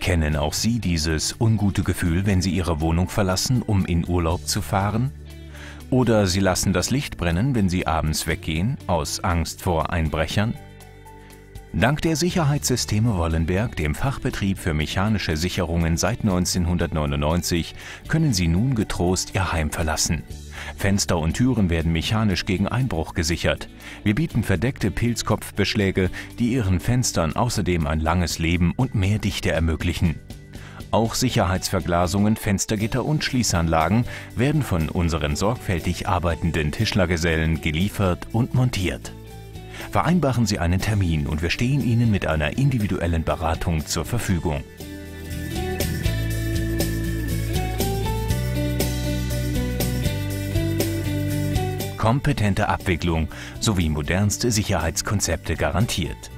Kennen auch Sie dieses ungute Gefühl, wenn Sie Ihre Wohnung verlassen, um in Urlaub zu fahren? Oder Sie lassen das Licht brennen, wenn Sie abends weggehen, aus Angst vor Einbrechern? Dank der Sicherheitssysteme Wollenberg, dem Fachbetrieb für mechanische Sicherungen seit 1999, können Sie nun getrost Ihr Heim verlassen. Fenster und Türen werden mechanisch gegen Einbruch gesichert. Wir bieten verdeckte Pilzkopfbeschläge, die Ihren Fenstern außerdem ein langes Leben und mehr Dichte ermöglichen. Auch Sicherheitsverglasungen, Fenstergitter und Schließanlagen werden von unseren sorgfältig arbeitenden Tischlergesellen geliefert und montiert. Vereinbaren Sie einen Termin und wir stehen Ihnen mit einer individuellen Beratung zur Verfügung. Kompetente Abwicklung sowie modernste Sicherheitskonzepte garantiert.